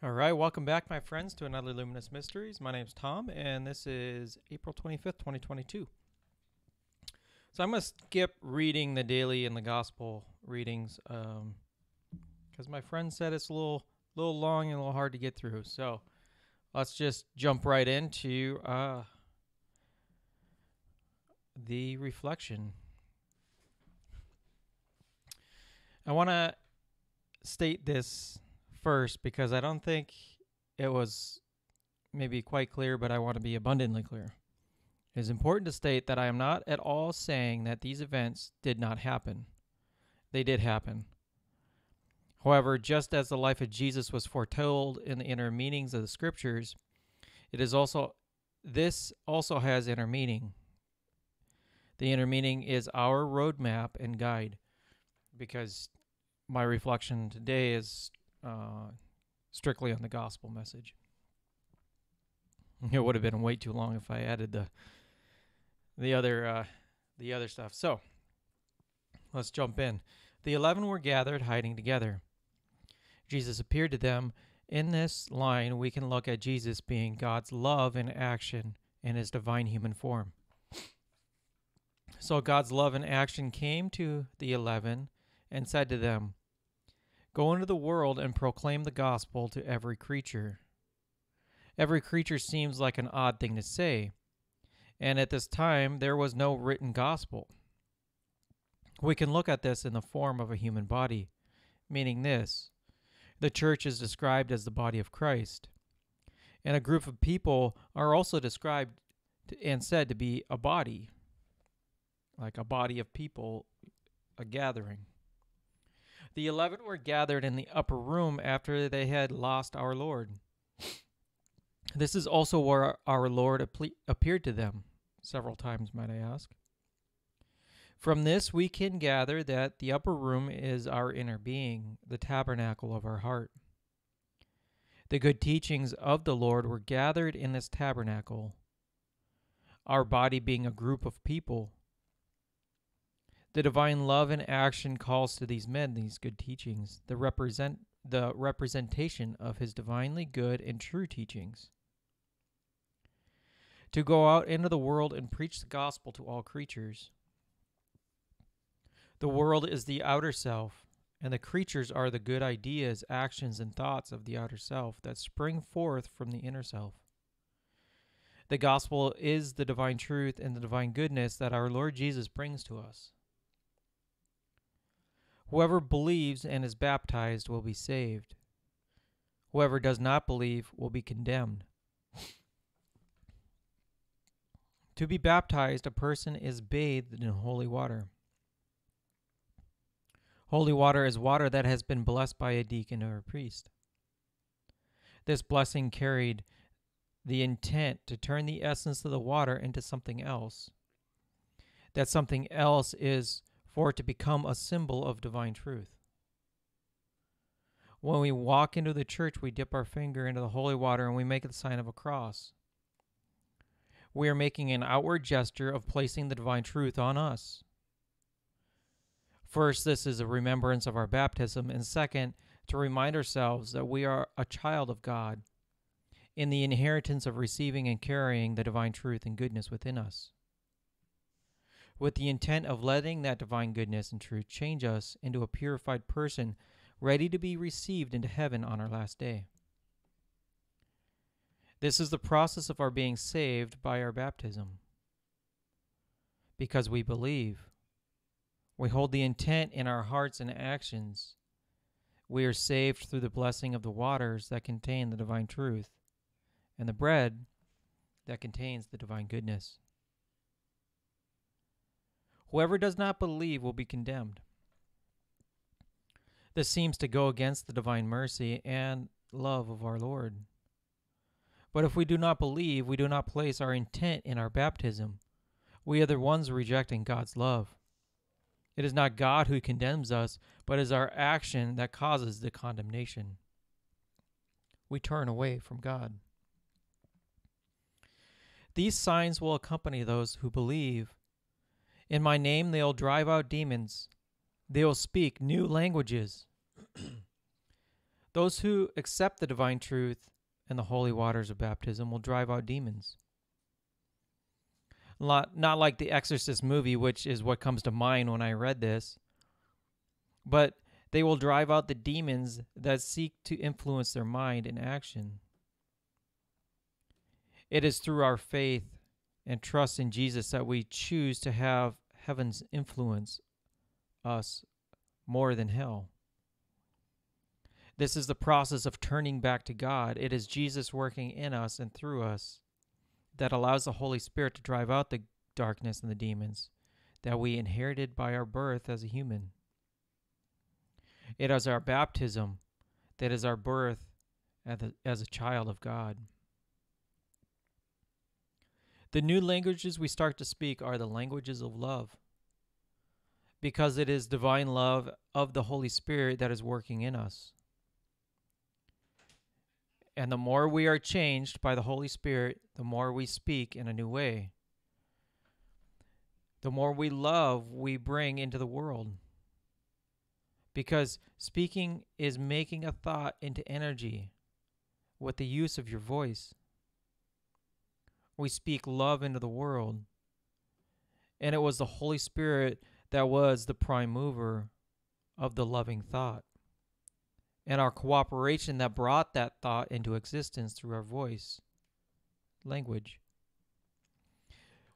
All right, welcome back, my friends, to another Luminous Mysteries. My name is Tom, and this is April 25th, 2022. So I'm going to skip reading the daily and the gospel readings because um, my friend said it's a little, little long and a little hard to get through. So let's just jump right into uh, the reflection. I want to state this first because I don't think it was maybe quite clear, but I want to be abundantly clear. It is important to state that I am not at all saying that these events did not happen. They did happen. However, just as the life of Jesus was foretold in the inner meanings of the scriptures, it is also this also has inner meaning. The inner meaning is our roadmap and guide because my reflection today is uh, strictly on the gospel message. It would have been way too long if I added the the other uh, the other stuff. So let's jump in. The eleven were gathered, hiding together. Jesus appeared to them. In this line, we can look at Jesus being God's love in action in his divine human form. So God's love in action came to the eleven and said to them, Go into the world and proclaim the gospel to every creature. Every creature seems like an odd thing to say, and at this time there was no written gospel. We can look at this in the form of a human body, meaning this the church is described as the body of Christ, and a group of people are also described and said to be a body, like a body of people, a gathering. The eleven were gathered in the upper room after they had lost our Lord. This is also where our Lord appeared to them, several times, might I ask. From this, we can gather that the upper room is our inner being, the tabernacle of our heart. The good teachings of the Lord were gathered in this tabernacle, our body being a group of people the divine love and action calls to these men these good teachings, the represent the representation of his divinely good and true teachings. To go out into the world and preach the gospel to all creatures. The world is the outer self, and the creatures are the good ideas, actions, and thoughts of the outer self that spring forth from the inner self. The gospel is the divine truth and the divine goodness that our Lord Jesus brings to us. Whoever believes and is baptized will be saved. Whoever does not believe will be condemned. to be baptized, a person is bathed in holy water. Holy water is water that has been blessed by a deacon or a priest. This blessing carried the intent to turn the essence of the water into something else. That something else is for it to become a symbol of divine truth. When we walk into the church, we dip our finger into the holy water and we make the sign of a cross. We are making an outward gesture of placing the divine truth on us. First, this is a remembrance of our baptism, and second, to remind ourselves that we are a child of God in the inheritance of receiving and carrying the divine truth and goodness within us with the intent of letting that divine goodness and truth change us into a purified person ready to be received into heaven on our last day. This is the process of our being saved by our baptism. Because we believe, we hold the intent in our hearts and actions. We are saved through the blessing of the waters that contain the divine truth and the bread that contains the divine goodness. Whoever does not believe will be condemned. This seems to go against the divine mercy and love of our Lord. But if we do not believe, we do not place our intent in our baptism. We are the ones rejecting God's love. It is not God who condemns us, but is our action that causes the condemnation. We turn away from God. These signs will accompany those who believe in my name they'll drive out demons. They'll speak new languages. Those who accept the divine truth and the holy waters of baptism will drive out demons. Not, not like the Exorcist movie, which is what comes to mind when I read this, but they will drive out the demons that seek to influence their mind and action. It is through our faith and trust in Jesus that we choose to have heaven's influence us more than hell. This is the process of turning back to God. It is Jesus working in us and through us that allows the Holy Spirit to drive out the darkness and the demons that we inherited by our birth as a human. It is our baptism that is our birth as a, as a child of God. The new languages we start to speak are the languages of love because it is divine love of the Holy Spirit that is working in us. And the more we are changed by the Holy Spirit, the more we speak in a new way. The more we love, we bring into the world. Because speaking is making a thought into energy with the use of your voice. We speak love into the world. And it was the Holy Spirit that was the prime mover of the loving thought. And our cooperation that brought that thought into existence through our voice, language.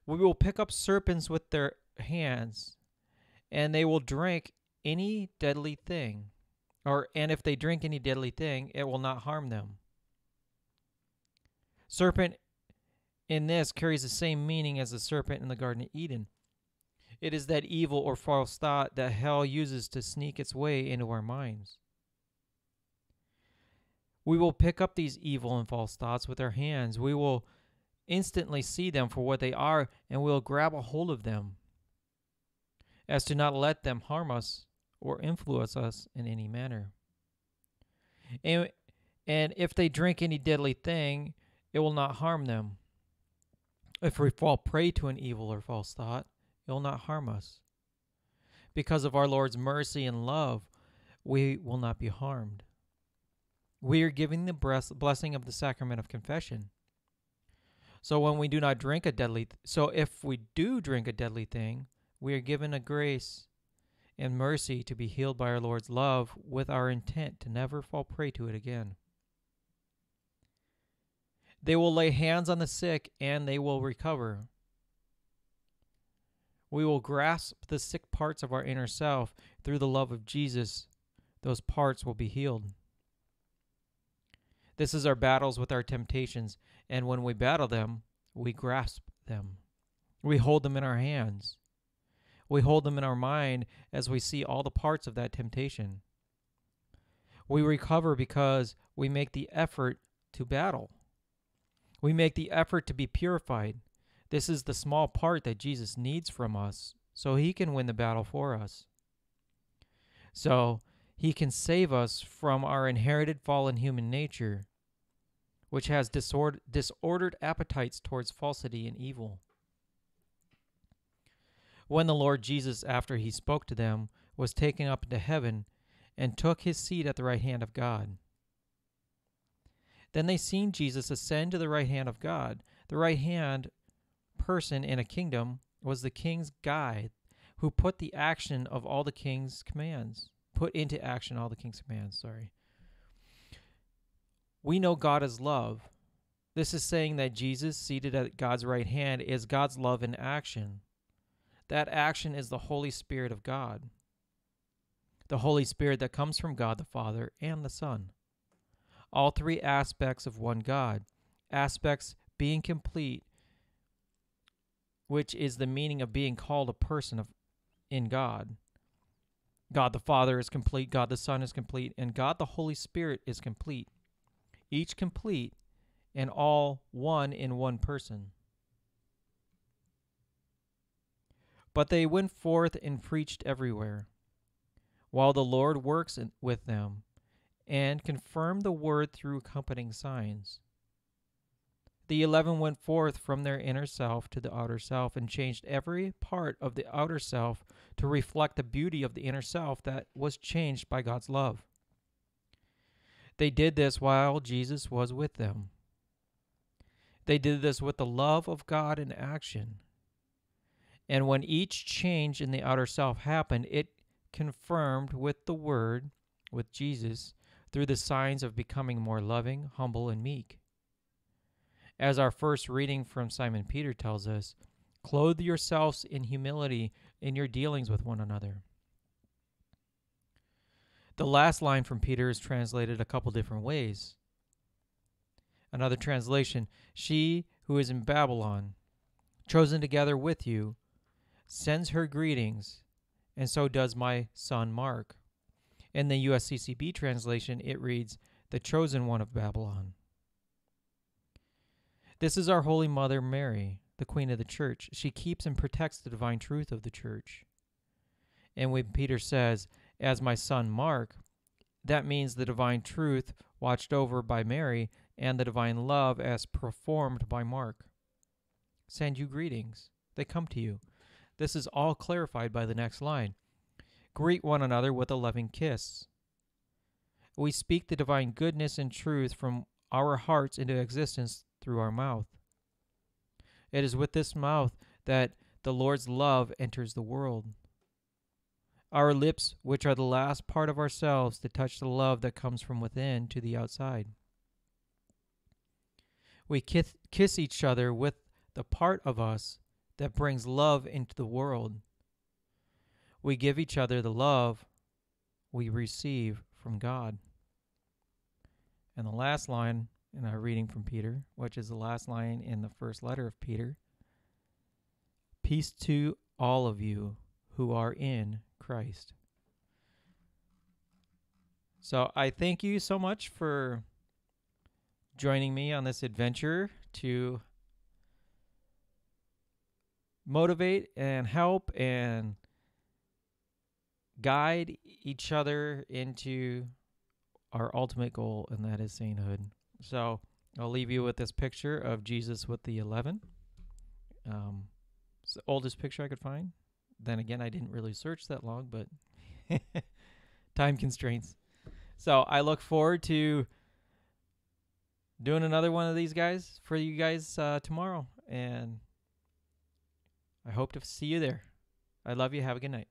We will pick up serpents with their hands, and they will drink any deadly thing. Or and if they drink any deadly thing, it will not harm them. Serpent in this carries the same meaning as the serpent in the Garden of Eden. It is that evil or false thought that hell uses to sneak its way into our minds. We will pick up these evil and false thoughts with our hands. We will instantly see them for what they are and we will grab a hold of them as to not let them harm us or influence us in any manner. And, and if they drink any deadly thing, it will not harm them. If we fall prey to an evil or false thought, it will not harm us. Because of our Lord's mercy and love, we will not be harmed. We are giving the blessing of the sacrament of confession. So when we do not drink a deadly so if we do drink a deadly thing, we are given a grace and mercy to be healed by our Lord's love with our intent to never fall prey to it again. They will lay hands on the sick and they will recover. We will grasp the sick parts of our inner self through the love of Jesus. Those parts will be healed. This is our battles with our temptations, and when we battle them, we grasp them. We hold them in our hands. We hold them in our mind as we see all the parts of that temptation. We recover because we make the effort to battle. We make the effort to be purified. This is the small part that Jesus needs from us so he can win the battle for us. So he can save us from our inherited fallen human nature, which has disorder- disordered appetites towards falsity and evil. When the Lord Jesus, after he spoke to them, was taken up into heaven and took his seat at the right hand of God. Then they seen Jesus ascend to the right hand of God. The right hand person in a kingdom was the king's guide who put the action of all the king's commands, put into action all the king's commands, sorry. We know God is love. This is saying that Jesus, seated at God's right hand, is God's love in action. That action is the Holy Spirit of God, the Holy Spirit that comes from God the Father and the Son. All three aspects of one God, aspects being complete which is the meaning of being called a person of in God. God the Father is complete, God the Son is complete, and God the Holy Spirit is complete. Each complete and all one in one person. But they went forth and preached everywhere, while the Lord works with them, and confirmed the word through accompanying signs. The eleven went forth from their inner self to the outer self and changed every part of the outer self to reflect the beauty of the inner self that was changed by God's love. They did this while Jesus was with them. They did this with the love of God in action. And when each change in the outer self happened, it confirmed with the Word, with Jesus, through the signs of becoming more loving, humble, and meek. As our first reading from Simon Peter tells us, clothe yourselves in humility in your dealings with one another. The last line from Peter is translated a couple different ways. Another translation She who is in Babylon, chosen together with you, sends her greetings, and so does my son Mark. In the USCCB translation, it reads, The chosen one of Babylon. This is our Holy Mother Mary, the Queen of the Church. She keeps and protects the divine truth of the Church. And when Peter says, As my son Mark, that means the divine truth watched over by Mary and the divine love as performed by Mark. Send you greetings. They come to you. This is all clarified by the next line. Greet one another with a loving kiss. We speak the divine goodness and truth from our hearts into existence through our mouth. It is with this mouth that the Lord's love enters the world. Our lips, which are the last part of ourselves to touch the love that comes from within to the outside. We kiss, each other with the part of us that brings love into the world. We give each other the love we receive from God. And the last line in our reading from Peter, which is the last line in the first letter of Peter Peace to all of you who are in Christ. So I thank you so much for joining me on this adventure to motivate and help and guide each other into our ultimate goal, and that is sainthood. So I'll leave you with this picture of Jesus with the 11. Um, it's the oldest picture I could find. Then again, I didn't really search that long, but time constraints. So I look forward to doing another one of these guys for you guys uh, tomorrow. And I hope to see you there. I love you. Have a good night.